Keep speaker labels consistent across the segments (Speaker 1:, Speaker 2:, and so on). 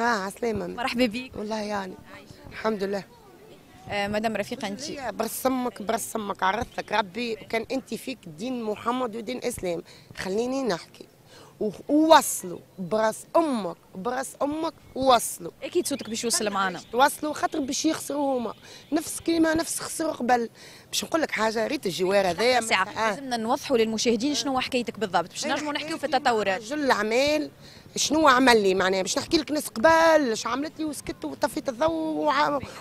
Speaker 1: آه عسلامة.
Speaker 2: مرحبا بك
Speaker 1: والله يعني الحمد لله.
Speaker 2: آه مدام رفيقة انت
Speaker 1: برسمك برسمك عرفتك ربي. كان انت فيك دين محمد ودين إسلام. خليني نحكي. ووصلوا. براس أمك براس أمك ووصلوا.
Speaker 2: أكيد صوتك باش يوصل معنا
Speaker 1: توصلوا خاطر باش يخسروا هما. نفس كيما نفس خسروا قبل. باش نقول لك حاجة ريت الجوار هذايا.
Speaker 2: ساعة
Speaker 1: آه.
Speaker 2: لازمنا نوضحوا للمشاهدين شنو هو حكايتك بالضبط باش نجموا نحكيو في التطورات.
Speaker 1: رجل الأعمال. شنو عمل لي معناها؟ باش نحكي لك ناس قبل اش عملت لي وسكت وطفيت الضوء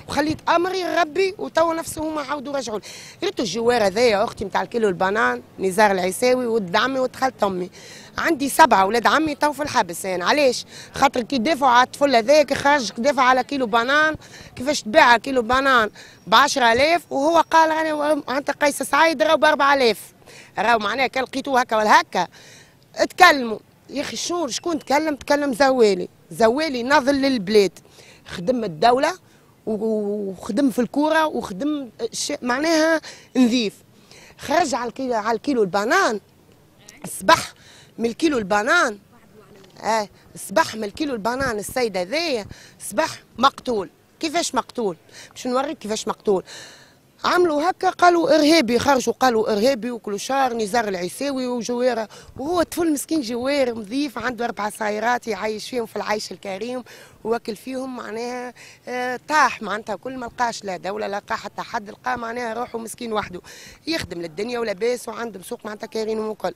Speaker 1: وخليت أمري ربي وتوا نفسه هما عاودوا رجعوا لي. ريتو الجوار هذايا أختي نتاع الكيلو البنان نزار العيساوي ولد عمي ودخلت أمي. عندي سبعة ولاد عمي تو في الحبس أنا علاش؟ خاطر كي دافعوا على الطفل هذاك خرج دافع على كيلو بنان كيفاش تباع كيلو بنان؟ ب 10000 وهو قال أنا أنت قيس سعيد راهو ب 4000 راهو معناها كان لقيتوه هكا ولا هكا اتكلموا. يا أخي شو شكون تكلم؟ تكلم زوالي. زوالي ناظر للبلاد. خدم الدولة وخدم في الكورة وخدم معناها نظيف. خرج على الكيلو على الكيلو البنان. صبح من الكيلو البنان. آه صبح من الكيلو البنان السيد هذايا صبح مقتول. كيفاش مقتول؟ باش نوريك كيفاش مقتول. عملوا هكا قالوا إرهابي خرجوا قالوا إرهابي وكل شهر نزار العيساوي وجويرة. وهو طفل مسكين جوار نظيف عنده أربع سايرات يعيش فيهم في العيش الكريم واكل فيهم معناها آه، طاح. معناتها كل ما لقاش لا دولة لا لقى حتى حد لقى معناها روحه مسكين وحده. يخدم للدنيا ولاباس وعنده مسوق معناتها كريم وكل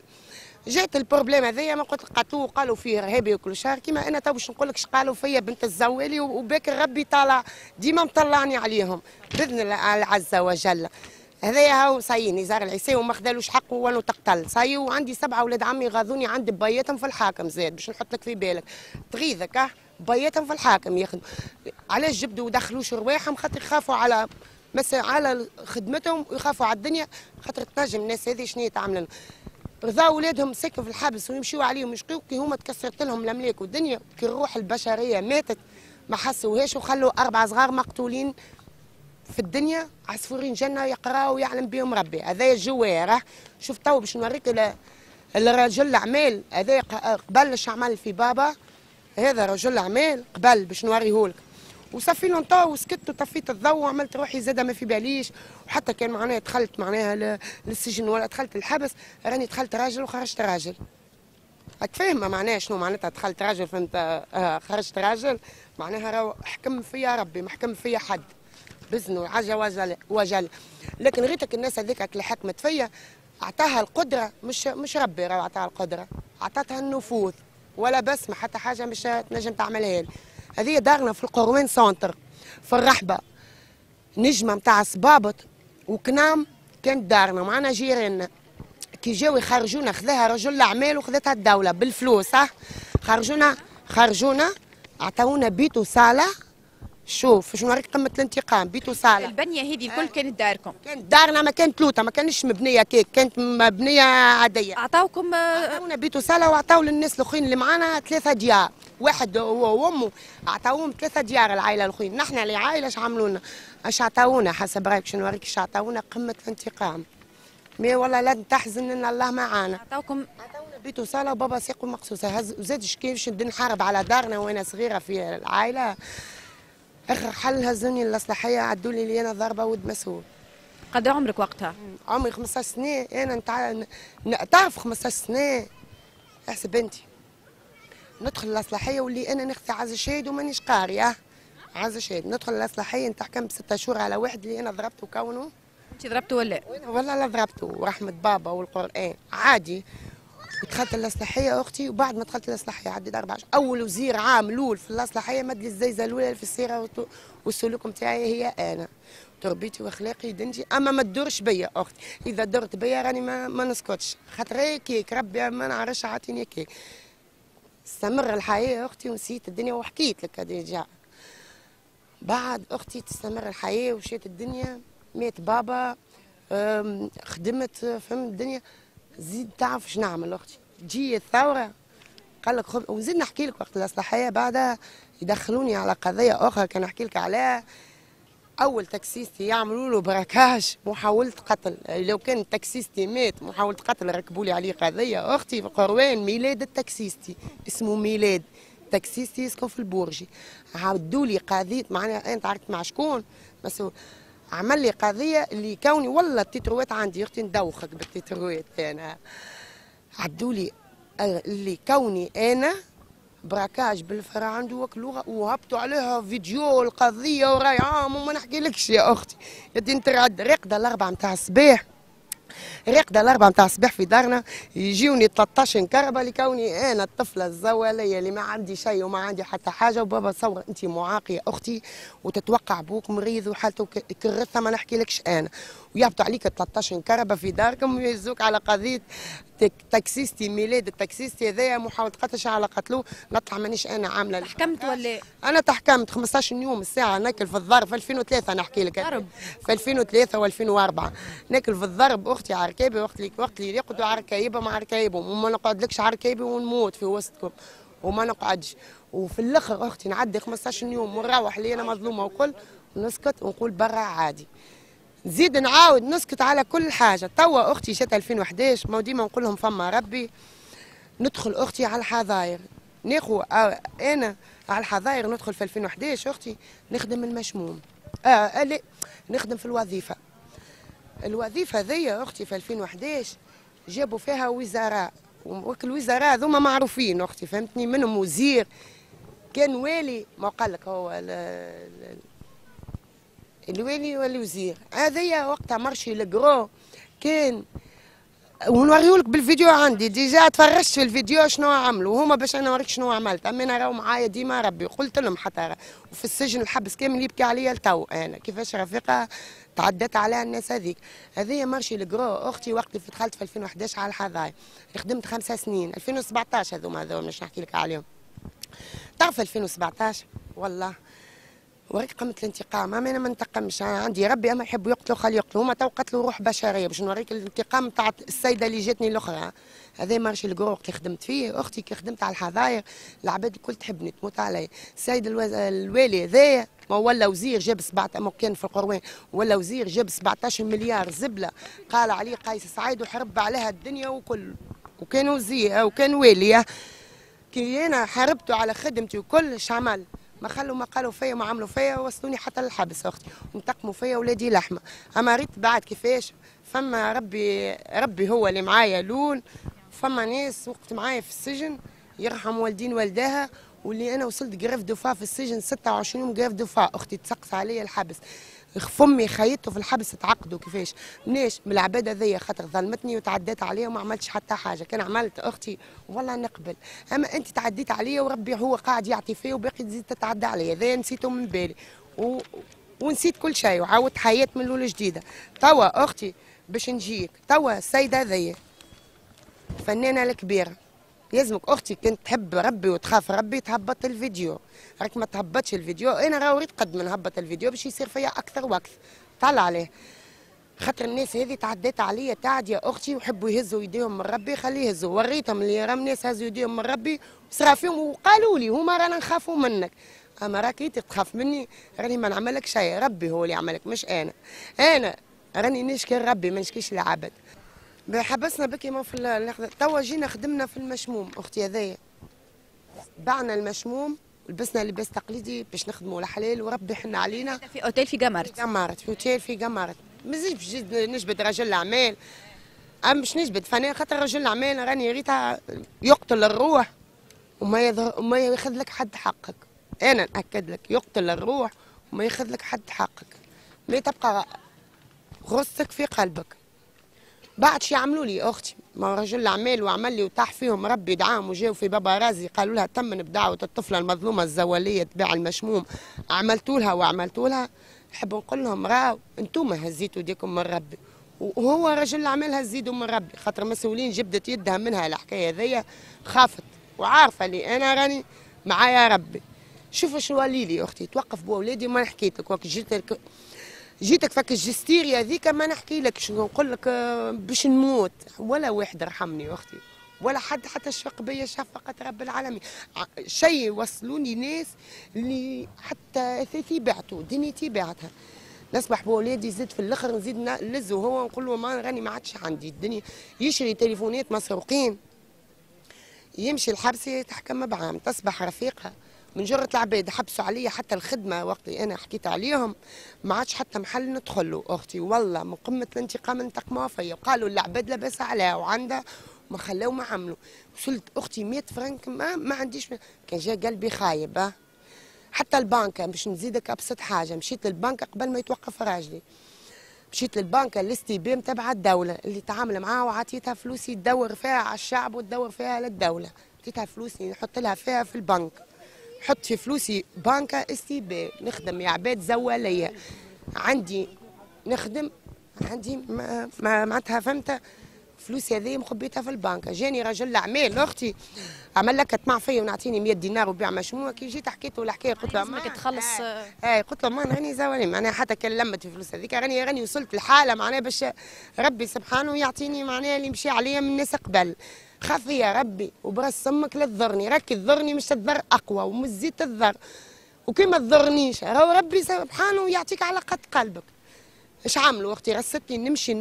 Speaker 1: جات ال problème هذايا ما قلت قتلوه قالوا فيه ارهابي وكل شهر. كيما أنا تو باش نقول لك قالوا فيا بنت الزوالي وباكر ربي طالع ديما مطلعني عليهم بإذن الله عز وجل. هذايا هاو صاي نزار العيساوي وما خدالوش حقه وانو تقتل. صاي وعندي سبعة أولاد عمي غاضوني عند بياتهم في الحاكم زاد باش نحط لك في بالك. تغيظك آه بياتهم في الحاكم ياخذوا علاش جبدوا ودخلوش رواحهم؟ خاطر يخافوا على مثلا على خدمتهم ويخافوا على الدنيا خاطر تنجم الناس هذه شنو تعمل رضا اولادهم ساكن في الحبس ويمشيوا عليهم يشقيوا كي هما تكسرت لهم الأملاك والدنيا كي الروح البشرية ماتت ما حسوهاش وخلوا أربع صغار مقتولين في الدنيا عصفورين جنة يقراوا ويعلم بهم ربي. هذا الجوار. شوف تو باش نوريك ال- الرجل الأعمال. هذا قبل اش عمل في بابا. هذا رجل اعمال قبل باش نوريهولك. وصفي له نطا وسكت وطفيت الضوء وعملت روحي زاده ما في باليش. وحتى كان معناها دخلت معناها للسجن ولا دخلت الحبس راني دخلت راجل وخرجت راجل. راك فاهمه معناها شنو معناتها دخلت راجل فهمت؟ آه خرجت راجل. معناها راهو حكم فيا ربي ما حكم فيا حد. بزنه عجا وجل وجل. لكن غيتك الناس هذيك اللي حكمت فيا أعطاها القدرة مش مش ربي راه أعطاها القدرة. اعطتها النفوذ. ولا بسمه حتى حاجة مش تنجم تعملها لي. هذه دارنا في القروين سونتر في الرحبة. نجمة متاع صبابط وكنام كانت دارنا معنا جيراننا. كي جاو يخرجونا خذاها رجل الأعمال وخذتها الدولة بالفلوس صح خرجونا خرجونا عطاونا بيت وصالة. شوف شنو نوريك قمة الانتقام بيت وصالة.
Speaker 2: البنية هذه الكل كانت داركم.
Speaker 1: كانت دارنا ما كانت لوطة ما كانش مبنية كيك كانت مبنية عادية.
Speaker 2: اعطاوكم آه،
Speaker 1: عطاونا بيت وصالة وعطاو للناس الأخرين اللي معانا ثلاثة ديار. واحد هو وأمه عطاوهم ثلاثة ديار العائلة الاخرين نحن اللي عائلة اش عملوا لنا اش عطاونا؟ حسب رأيك شنو نوريك اش عطاونا قمة الانتقام. مي والله لا تحزن إن الله معانا.
Speaker 2: اعطاوكم
Speaker 1: عطاونا بيت وصالة وبابا ساق مقصوصه هز وزاد كيفاش نحارب على دارنا وإنا صغيرة في العائلة. آخر حل هزوني الاصلاحيه عدوا لي لي أنا ضربة ود مسؤول.
Speaker 2: قد عمرك وقتها؟
Speaker 1: عمري 15 سنه أنا نتع... تعرف 15 سنه أحسب انت ندخل الاصلاحيه واللي أنا نخفي عز شهيد ومانيش قارية. عز شهيد ندخل الاصلاحيه نتحكم بستة شهور على واحد اللي أنا ضربته كونه.
Speaker 2: انت ضربتوا ولا؟
Speaker 1: والله لا ضربته. ورحمة بابا والقرآن. عادي. دخلت الاصلاحيه أختي وبعد ما دخلت الاصلاحيه عديت أربع شهور أول وزير عام الأول في الاصلاحيه مد لي الزيزه الأولى في السيرة والسلوك نتاعي هي أنا. تربيتي وأخلاقي دنجي. أما ما تدورش بيا أختي. إذا درت بيا راني ما, ما نسكتش. خاطر هي كيك. ربي ما نعرفش عاطيني كيك. استمر الحياة أختي ونسيت الدنيا وحكيت لك déjà بعد أختي تستمر الحياة ومشيت الدنيا مات بابا خدمت فهمت الدنيا. زيد تعرف إيش نعمل أختي؟ تجي الثورة قال لك خذ وزيد نحكي لك وقت الاصلاحيه بعدها يدخلوني على قضية أخرى كان نحكي لك عليها. أول taxiste يعملوا له braquage محاولة قتل. لو كان taxiste مات محاولة قتل ركبوا لي عليه قضية. أختي في قروان ميلاد ال taxiste اسمه ميلاد. تاكسيستي يسكن في البورجي عاودوا لي قضية معناها انت عرفت مع شكون؟ مسؤول. عمل لي قضية اللي كوني والله التتروات عندي. أختي ندوخك بالتتروات أنا. عدوا لي اللي كوني أنا براكاج بالفرع عنده وكلوها وهبطوا عليها فيديو القضية وراي عام وما نحكي يا أختي. يدي انت رقده الأربعة نتاع الصباح. رقدة الأربعة متاع الصباح في دارنا. يجيوني 13 كرهبة لكوني أنا الطفلة الزوالية اللي ما عندي شيء وما عندي حتى حاجة. وبابا تصور أنت معاقية أختي وتتوقع بوك مريض وحالته كرثة ما نحكي لكش أنا. ويهبطوا عليك 13 كرهبة في داركم ويهزوك على قضية taxiste ميلاد ال taxiste هذايا محاولة قتل على قتلوه نطلع مانيش أنا عاملة
Speaker 2: تحكمت ولا؟
Speaker 1: أنا تحكمت. 15 يوم الساعة ناكل في الضرب في 2003 نحكي لك.
Speaker 2: ضرب.
Speaker 1: في 2003 و2004 ناكل في الضرب أختي على ركابي وقت اللي وقت اللي يرقدوا على مع ركايبهم وما نقعدلكش على ركايبي ونموت في وسطكم. وما نقعدش. وفي الأخر أختي نعدي 15 يوم ونروح لي أنا مظلومة وكل. ونسكت ونقول برا عادي. نزيد نعاود نسكت على كل حاجة. توا أختي جات 2011 ما ديما نقول لهم فما ربي. ندخل أختي على الحظاير. ناخو آه أنا على الحظاير ندخل في 2011 أختي نخدم المشموم. آه لا نخدم في الوظيفة. الوظيفة ذي أختي في 2011 جابوا فيها وزراء. وكل الوزراء ذوما معروفين أختي فهمتني؟ منهم وزير. كان والي ما قال لك هو الوالي والوزير. هذايا وقتها marché ال gros كان ونوريولك بالفيديو عندي. déjà تفرجت في الفيديو شنو عملوا. هما باش أنا نوريك شنو عملت. أما أنا راهو معايا ديما ربي. قلت لهم حتى وفي السجن الحبس كامل يبكي عليا التو أنا. كيفاش رفيقة تعدت عليها الناس هذيك. هذه marché ال gros أختي وقت اللي دخلت في 2011 على الحظاير خدمت خمسة سنين. 2017 هذوما هذوما مش نحكي لك عليهم. تعرف 2017 والله. وريك قمة الانتقام. اما أنا ما ننتقمش أنا عندي ربي أما يحبوا يقتلوا خلي يقتلوا هما تو قتلوا روح بشرية باش نوريك الانتقام تاع السيدة اللي جاتني الأخرى. هذا marché ال gros اللي خدمت فيه. أختي كي خدمت على الحظاير العباد الكل تحبني تموت علي. السيد الوز... الوالي هذايا ما ولا وزير جاب 17 كان في القروان ولا وزير جاب 17 مليار زبلة. قال عليه قيس سعيد وحرب عليها الدنيا وكل. وكان وزير وكان والي. كي أنا حاربته على خدمتي وكل عمل ما خلوا ما قالوا فيا ما عملوا فيا وصلوني حتى للحبس أختي. وانتقموا فيا ولادي لحمة. أما ريت بعد كيفاش؟ فما ربي ربي هو اللي معايا لون. فما ناس وقت معايا في السجن يرحم والدين والداها واللي أنا وصلت grève de faim في السجن 26 يوم grève de faim أختي تسقس عليا الحبس. فمي خيطته في الحبس تعقدوا كيفاش؟ مناش من العباد هذيا خاطر ظلمتني وتعديت عليها وما عملتش حتى حاجة. كان عملت أختي والله نقبل. أما أنت تعديت عليا وربي هو قاعد يعطي فيا وباقي تزيد تتعدى عليا. هذا نسيته من بالي. و... ونسيت كل شيء وعاودت حياة من الأولى جديدة. توا أختي باش نجيك. توا السيدة هذيا. فنانة الكبيرة. يلزمك أختي كنت تحب ربي وتخاف ربي تهبط الفيديو. راك ما تهبطش الفيديو. أنا راه اريد قد ما نهبط الفيديو باش يصير فيا أكثر وأكثر. طلع عليه. خاطر الناس هذه تعديت عليا تعد يا أختي ويحبوا يهزوا يديهم من ربي. خليه يهزوا. وريتهم اللي راهم ناس هزوا يديهم من ربي. وصرا فيهم وقالوا لي. هما رانا نخافوا منك. أما راك تخاف مني. راني ما نعملك شيء. ربي هو اللي يعملك مش أنا. أنا راني نشكي ربي ما نشكيش العبد حبسنا بكي ما في توا جينا خدمنا في المشموم أختي هذايا. بعنا المشموم لبسنا لباس تقليدي باش نخدموا الحلال وربي حنا علينا.
Speaker 2: في أوتيل في قمرت.
Speaker 1: في قمرت في أوتيل في قمرت. مازال باش نجبد رجل الأعمال. أم باش نجبد فنان خاطر رجل الأعمال راني ريتها يقتل الروح وما يظهر وما ياخذ لك حد حقك. أنا نأكد لك يقتل الروح وما ياخذ لك حد حقك. ما تبقى غصتك في قلبك. بعد شي عملوا لي أختي ما رجل الاعمال وعمل لي وطاح فيهم ربي دعاهم وجاوا في بابا رازي قالوا لها تمن بدعوه الطفلة المظلومة الزوالية تباع المشموم. عملتوا لها وعملتوا لها. نحب نقول لهم راو أنتم هزيتوا ديكم من ربي. وهو رجل الاعمال هزيدوا من ربي خاطر مسؤولين جبدت يدها منها الحكاية ذي خافت وعارفة لي أنا راني معايا ربي. شوف شو لي أختي توقف بولادي ما حكيت لك وقت جيت جيتك فك الجستيريا هذيك ما نحكي لك شنو نقول لك آه، باش نموت. ولا واحد رحمني أختي ولا حد حتى شفق بيا شفقة رب العالمين. شيء وصلوني ناس اللي حتى ثيثي بعتوا دنيتي بعتها. نصبح بولادي زيد في الأخر نزيد نلز وهو نقول له ما راني ما عادش عندي. الدنيا يشري تليفونات مسروقين. يمشي الحبس يتحكم بعام تصبح رفيقها من جرة العباد حبسوا عليا حتى الخدمة وقت أنا حكيت عليهم ما عادش حتى محل ندخل له. أختي والله من قمة الانتقام انتقموا فيا. وقالوا العباد لاباس عليها وعندها ما خلاو ما عملوا. وصلت أختي 100 فرنك ما, ما عنديش كان جا قلبي خايب. حتى البنكة باش نزيدك أبسط حاجة. مشيت للبنكة قبل ما يتوقف راجلي. مشيت للبنكة ال STB تبع الدولة. اللي تعامل معاها وعطيتها فلوسي تدور فيها على الشعب وتدور فيها للدولة. عطيتها فلوسي نحط لها فيها في البنك. نحط في فلوسي بنكة STB نخدم يا عباد زوالية عندي نخدم عندي معناتها فهمت؟ فلوسي هذه مخبيتها في البنك. جاني رجل اعمال أختي عمل لك طمع فيا ونعطيني 100 دينار وبيع مشموم كي جيت حكيت له الحكاية قلت له
Speaker 2: لازمك تخلص
Speaker 1: اي قلت له ما راني زوالي معناها حتى كان لمت الفلوس هذيك. راني راني وصلت لحالة معناها باش ربي سبحانه يعطيني معناها اللي مشي عليا من الناس قبل. خاف يا ربي وبرس أمك لا تضرني راكي تضرني مش تضر أقوى ومش زيد تضر وكي ما تضرنيش راهو ربي سبحانه يعطيك على قد قلبك. إيش عملوا أختي رستني نمشي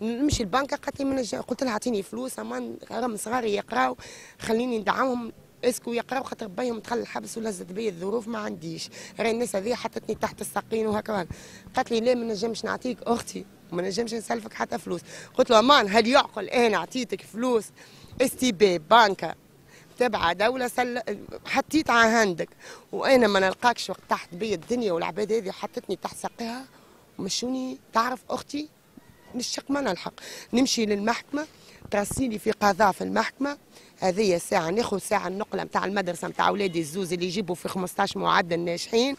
Speaker 1: نمشي البنكه قالت لي من قلت لها اعطيني فلوس أمان راهم صغاري يقراو خليني ندعمهم. est-ce que يقراو خاطر بيهم دخل الحبس ولزت بي الظروف ما عنديش. راهي الناس هذه حطتني تحت الساقين وهكا. قالت لي لا ما نجمش نعطيك أختي؟ وما نجمش نسلفك حتى فلوس. قلت له أمان هل يعقل؟ أنا اعطيتك فلوس. STB بنكة تبع دولة سل... حطيت عندك. وأنا ما نلقاكش وقت تحت بي الدنيا والعباد هذه حطتني تحت ساقيها مشوني. تعرف أختي؟ نشق ما نلحق نمشي للمحكمة. ترسيلي في قضاء في المحكمة. هذه ساعة ناخذ ساعة النقله نتاع المدرسة نتاع اولادي الزوز اللي يجيبوا في 15 معدل ناجحين.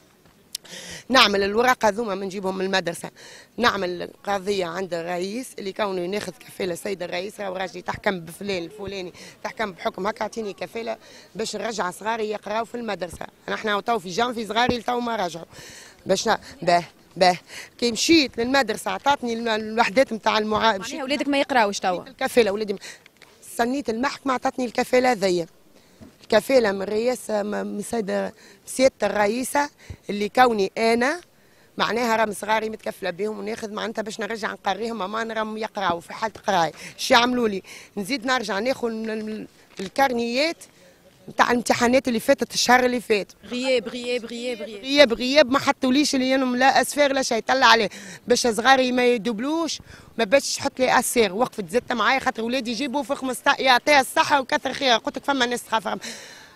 Speaker 1: نعمل الورقه ذوما بنجيبهم من المدرسة. نعمل قضية عند الرئيس اللي كونه ناخذ كفالة. سيد الرئيس راهو راجلي تحكم بفلان الفلاني تحكم بحكم هكا اعطيني كفالة باش نرجع صغاري يقراو في المدرسة. نحن تو في جانفي صغاري تو ما رجعوا. باش باه. باه. كي مشيت للمدرسة عطاتني الوحدات نتاع المعا
Speaker 2: معناها ولادك ما يقراوش توا.
Speaker 1: الكفاله ولادي استنيت المحكمة عطاتني الكفاله هذيا الكفاله من رئاسه من سيده سيادة الرئيسة اللي كوني أنا معناها راهم صغاري متكفلة بهم وناخذ معناتها باش نرجع نقريهم. اما راهم يقراوا في حالة قرايه شو يعملوا لي؟ نزيد نرجع ناخذ الكارنيات نتاع الامتحانات اللي فاتت الشهر اللي فات.
Speaker 2: غياب غياب غياب غياب.
Speaker 1: غياب غياب. ما حطوليش اللي انهم لا أسفار لا شيء. طلع عليه. باش صغاري ما يدبلوش ما باتش تحط لي اسير وقفت زدت معايا. خاطر ولادي يجيبوا في 15 يعطيها الصحة وكثر خير قلت لك فما ناس تخاف.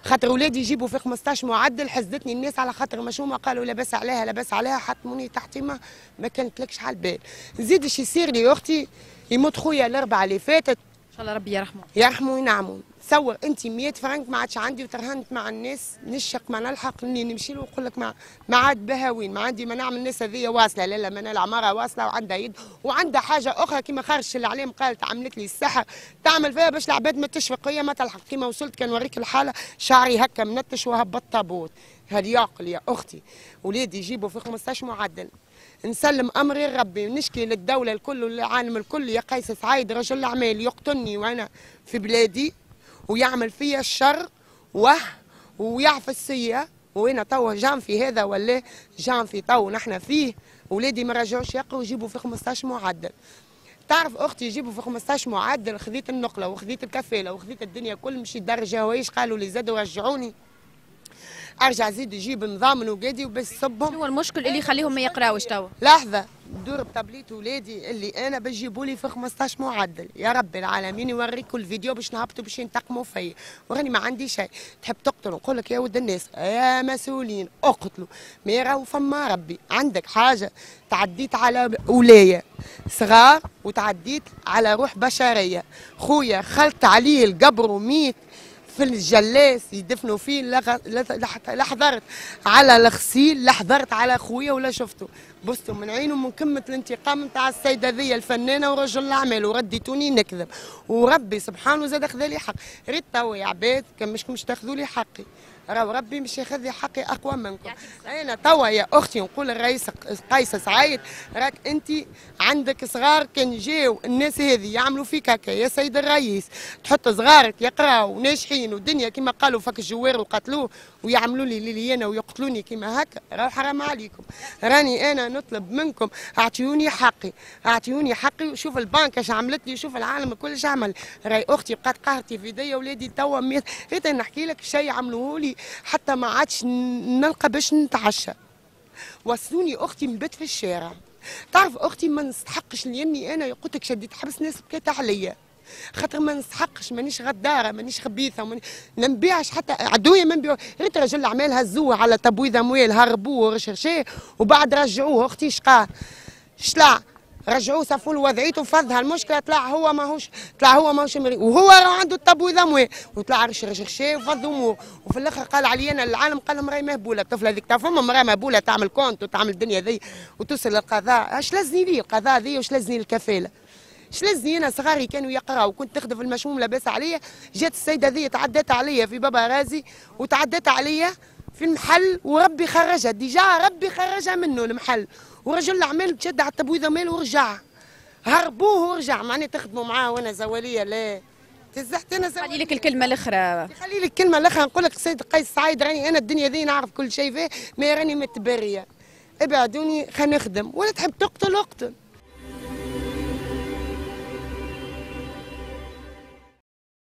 Speaker 1: خاطر ولادي يجيبوا في 15 معدل. حزتني الناس على خاطر مشومه قالوا. لاباس عليها لاباس عليها. حطموني تحتي ما ما كانت لكش على البال. زيد يصير لي أختي يموت خويا الأربعة اللي فاتت.
Speaker 2: إن شاء الله ربي يرحمه.
Speaker 1: يرحمه وينعمه. تصور انت 100 فرنك ما عادش عندي وترهنت مع الناس نشق ما نلحق إني نمشي له ونقول لك ما ما عاد بها وين؟ ما عندي ما نعمل الناس هذيا واصلة لا لا ما العماره واصلة وعندها يد وعندها حاجة أخرى كما خرج الاعلام قالت عملت لي السحر. تعمل فيها باش العباد ما تشفق هي ما تلحق. كما وصلت كان نوريك الحالة شعري هكا منتش وهبط طابوت هذه يعقل يا أختي. ولادي يجيبوا في 15 معدل. نسلم أمري ربي ونشكي للدولة الكل والعالم الكل. يا قيس سعيد رجل اعمال يقتلني وأنا في بلادي. ويعمل فيا الشر وه ويعفى السيئة. وين توا جام في هذا ولا جام في تو نحن فيه. ولادي ما رجعوش يقروا يجيبوا في 15 معدل. تعرف أختي يجيبوا في 15 معدل خذيت النقلة وخذيت الكفالة وخذيت الدنيا كل مشيت درجة وإيش قالوا لي؟ زادوا رجعوني. أرجع زيد يجيب نظام وقادي وبس صبهم.
Speaker 2: شنو المشكل اللي يخليهم ما يقراوش توا؟
Speaker 1: لحظة دور بتابليت ولادي اللي أنا بجيبوا لي في 15 معدل. يا رب العالمين يوريكم الفيديو باش نهبطوا باش ينتقموا فيا. وراني ما عندي شيء. تحب تقتل نقول لك يا ود الناس يا مسؤولين اقتلوا. ما راهو فما ربي. عندك حاجة؟ تعديت على ولاية صغار وتعديت على روح بشرية. خويا خلت عليه القبر وميت. في الجلاس يدفنوا فيه لا حضرت على الغسيل لا حضرت على خويا ولا شفته. بصوا من عينه من قمه الانتقام نتاع السيدة ذي الفنانة ورجل الأعمال. ورديتوني نكذب. وربي سبحانه زاد خذا لي حق. ريت توا يا عباد كان مش تاخذوا لي حقي. راهو ربي مش ياخذ حقي أقوى منكم. أنا توا يا أختي نقول الرئيس قيس سعيد راك انت عندك صغار كان جاو الناس هذه يعملوا فيك هكا يا سيد الرئيس. تحط صغارك يقراوا ناجحين والدنيا كما قالوا فك الجوار وقتلوه ويعملوا لي لي أنا ويقتلوني كما هكا. راهو حرام عليكم. راني أنا نطلب منكم أعطيوني حقي أعطيوني حقي وشوف البنك اش عملت لي شوف العالم اش عمل. راهي أختي بقات قهرتي في يديا ولادي توا ميت نحكي لك شيء عملوه لي. حتى ما عادش نلقى باش نتعشى. وصلوني أختي نبت في الشارع. تعرف أختي ما نستحقش لأني أنا قلت لك شديت حبس ناس بكات عليا. خاطر ما نستحقش مانيش غدارة مانيش خبيثة ما نبيعش حتى عدوية ما نبيع ريت رجل الاعمال هزوه على تبويض اموال هربوه و recherché وبعد رجعوه. أختي شقاه شلع. رجعوه صفوا وضعيته فضها المشكلة طلع هو ماهوش طلع هو ماهوش مريض وهو راه عنده التبويض اموال وطلع رشرشي وفض امور وفي الآخر قال علي أنا العالم قال لهم راهي مهبولة. الطفلة هذيك تعرفوا امراه مهبولة تعمل كونت وتعمل الدنيا ذي. وتوصل للقضاء. اش لازني لي القضاء ذي واش لازني الكفالة؟ اش لازني أنا؟ صغاري كانوا يقراوا وكنت نخدم في المشموم لاباس عليا. جات السيدة ذي تعدت عليا في بابا غازي وتعدت عليا في المحل وربي خرجها. ديجا ربي خرجها منه المحل. ورجل الاعمال تشد على التبويض مال ورجع. هربوه ورجع. معني تخدموا معاه وأنا زوالية. لا. تزحت أنا زواليه
Speaker 2: خلي لك الكلمة الأخرى.
Speaker 1: خلي لك الكلمة الأخرى. نقول لك سيد قيس سعيد راني أنا الدنيا ذي نعرف كل شيء فيه ما راني متبرية. ابعدوني خلينا نخدم. ولا تحب تقتل اقتل.